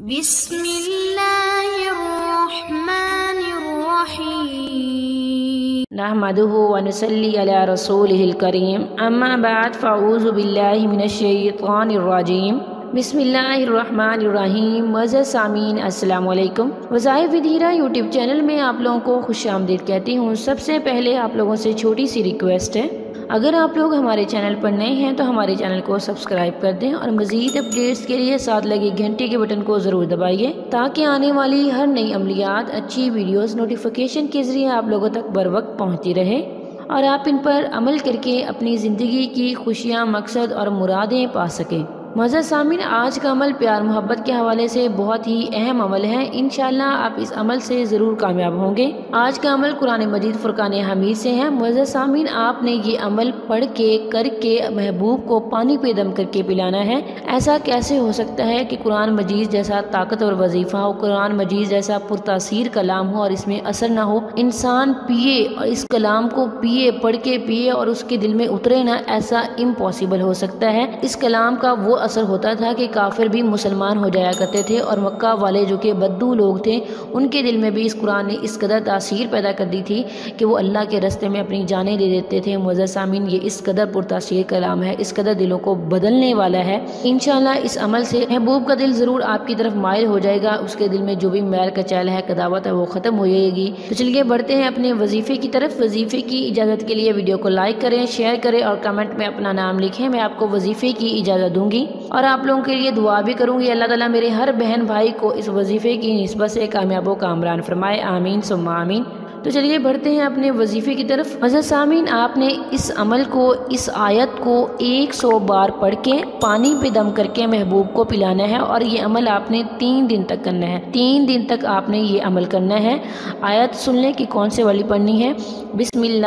बिस्मिल्लाहिर्रहमानिर्रहीम। नहमदुहु व नसल्ली अला रसूलिहिल करीम। अम्मा बाद, फ़ऊज़ु बिल्लाहि मिनश्शैतानिर्रजीम बिस्मिल्लाहिर्रहमानिर्रहीम। मज़ सामीन, अस्सलाम वालेकुम वज़ाइफ विधीरा यूट्यूब चैनल में आप लोगों को खुश आमदीद कहती हूँ। सबसे पहले आप लोगों से छोटी सी रिक्वेस्ट है। अगर आप लोग हमारे चैनल पर नए हैं तो हमारे चैनल को सब्सक्राइब कर दें और मज़ीद अपडेट्स के लिए साथ लगे घंटे के बटन को ज़रूर दबाइए, ताकि आने वाली हर नई अमलियात, अच्छी वीडियोस नोटिफिकेशन के ज़रिए आप लोगों तक बर वक्त पहुँचती रहे। और आप इन पर अमल करके अपनी ज़िंदगी की खुशियाँ, मकसद और मुरादें पा सकें। मज़ा सामिन, आज का अमल प्यार मोहब्बत के हवाले से बहुत ही अहम अमल है। इन आप इस अमल से ज़रूर कामयाब होंगे। आज का अमल कुरान मजीद, फ़ुरकान हमीद से है। मज़ा सामिन, आपने ये अमल पढ़ के करके महबूब को पानी पे दम करके पिलाना है। ऐसा कैसे हो सकता है कि कुरान मजीद जैसा ताकतवर वजीफ़ा हो, कुरान मजीद जैसा पुरतासीर कलाम हो और इसमें असर ना हो? इंसान पिए और इस कलाम को पिए, पढ़ के पिए और उसके दिल में उतरे ना, ऐसा इम्पॉसिबल हो सकता है। इस कलाम का वो असर होता था कि काफिर भी मुसलमान हो जाया करते थे और मक्का वाले जो कि बद्दू लोग थे, उनके दिल में भी इस कुरान ने इस कदर तासीर पैदा कर दी थी कि वो अल्लाह के रस्ते में अपनी जानें दे देते थे। मुजसामीन ये इस कदर पुरतासीर कलाम है, इस कदर दिलों को बदलने वाला है। इन इस अमल से महबूब का दिल ज़रूर आपकी तरफ़ मायल हो जाएगा। उसके दिल में जो भी मैल का चैल है, कदावत है, वो ख़त्म हो जाएगी। तो चलिए बढ़ते हैं अपने वजीफ़े की तरफ़। वजीफ़े की इजाज़त के लिए वीडियो को लाइक करें, शेयर करें और कमेंट में अपना नाम लिखें। मैं आपको वजीफ़े की इजाज़त दूँगी। और आप लोगों के लिए दुआ भी करूँगी, अल्लाह ताला मेरे हर बहन भाई को इस वजीफ़े की नस्बत से कामयाबों कामरान फरमाए, आमीन, सुम्मा आमीन। तो चलिए बढ़ते हैं अपने वजीफ़े की तरफ़। मज़ा सामीन, आपने इस अमल को, इस आयत को एक सौ बार पढ़ के पानी पे दम करके महबूब को पिलाना है और ये अमल आपने तीन दिन तक करना है। तीन दिन तक आपने ये अमल करना है। आयत सुन लें कि कौन से वाली पढ़नी है। बिसमीम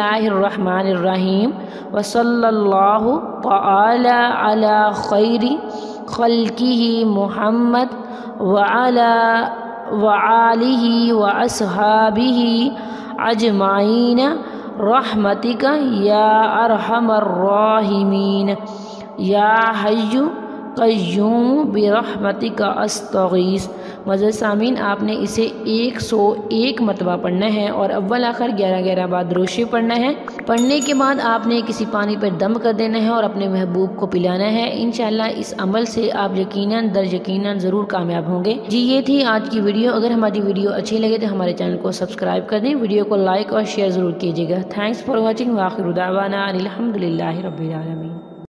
अला खैरी खल्की मोहम्मद वाला वाली व असहाबी अजमाइन रहमतिका या अरहमर्राहिमीन या हय्यु कयूम बिरहमतिका अस्तगीस। मज़र सामीन, आपने इसे 101 मरतबा पढ़ना है और अव्वल आखिर ग्यारह ग्यारह बाद रोशे पढ़ना है। पढ़ने के बाद आपने किसी पानी पर दम कर देना है और अपने महबूब को पिलाना है। इन इस अमल से आप यकीनन दर यकीनन ज़रूर कामयाब होंगे। जी, ये थी आज की वीडियो। अगर हमारी वीडियो अच्छी लगे तो हमारे चैनल को सब्सक्राइब कर दें। वीडियो को लाइक और शेयर ज़रूर कीजिएगा। Thanks for watching. वाखिर अलहमदिल्ला रबीआलमी